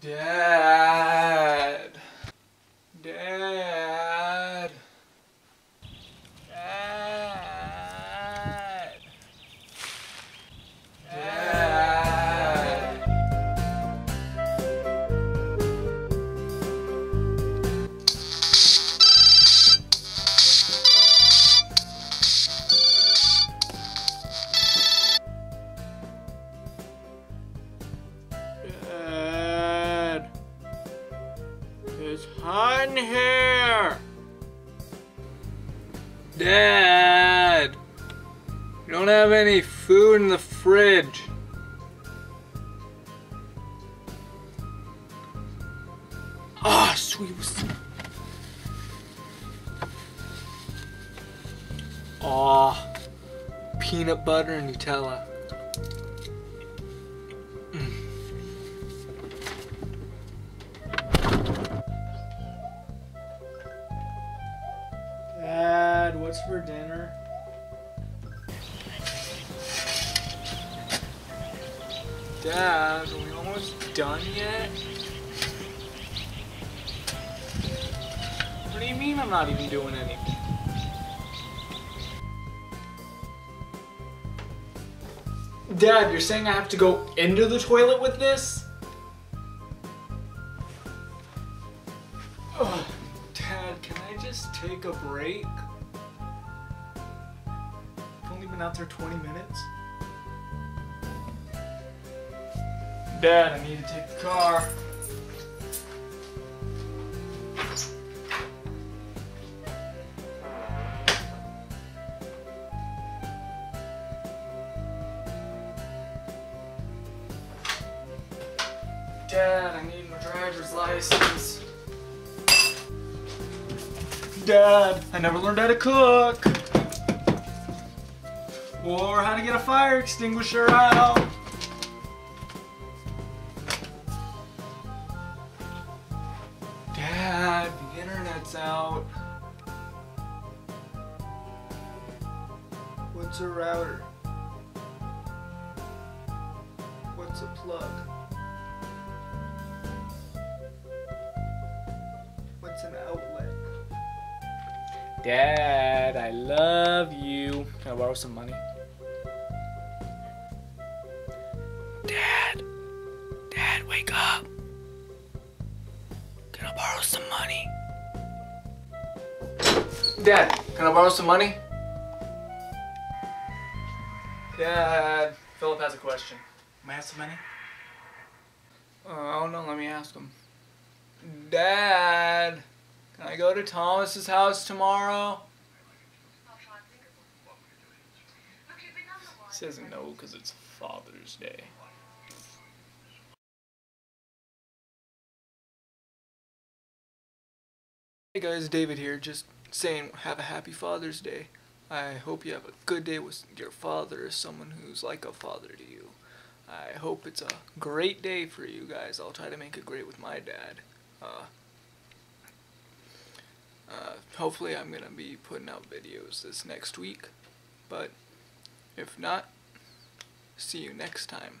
Dad. In here. Dad. You don't have any food in the fridge. Ah, sweet. Aw, peanut butter and Nutella. For dinner? Dad, are we almost done yet? What do you mean I'm not even doing anything? Dad, you're saying I have to go into the toilet with this? Ugh, Dad, can I just take a break? Been out there 20 minutes. Dad, I need to take the car. Dad, I need my driver's license. Dad, I never learned how to cook. Or how to get a fire extinguisher out. Dad, the internet's out. What's a router? What's a plug? What's an outlet? Dad, I love you. Can I borrow some money? Dad, wake up. Can I borrow some money? Dad, can I borrow some money? Dad, Philip has a question. May I have some money? Uh, I don't know, let me ask him. Dad, can I go to Thomas's house tomorrow? He says no because it's Father's Day. Hey guys, David here, just saying have a happy Father's Day. I hope you have a good day with your father, or someone who's like a father to you. I hope it's a great day for you guys. I'll try to make it great with my dad. Uh, uh, hopefully I'm going to be putting out videos this next week, but if not, see you next time.